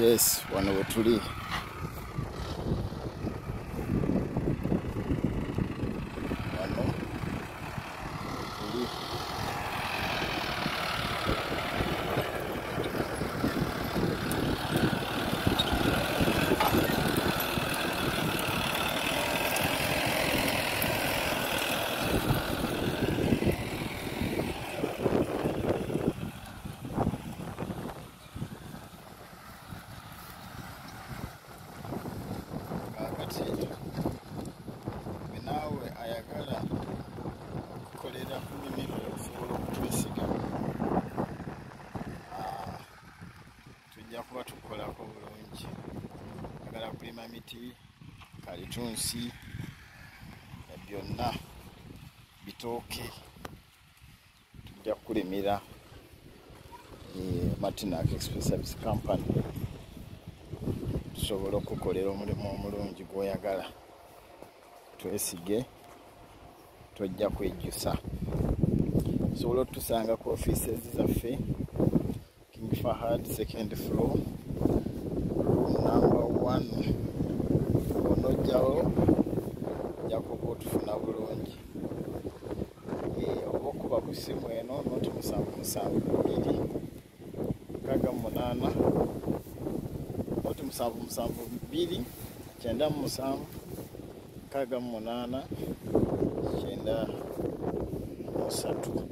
Yes, wanawatulia. Kakati naawe ayagala okukolera ku nnimiro osobola okutwesiga. Ah, tujja kuba tukolako bulungi. Agala kulima miti kalitunsi byonna bitooke. Tujja kulimira martinak express service company tusobole okukolera omulimu omulungi gw'oyagala. Twesige tojja kwejjusa osobola otusanga ku offices zaffe king fahad second floor number one. Onojjawo ojja kuba otufuna bulungi. Eh, oba okuba ku ssimu eno noti musanvu musanvu bbiri nkaaga mu munaana musanvu musanvu bbiri kyenda mu musanvu nkaaga mu munaana kyenda mu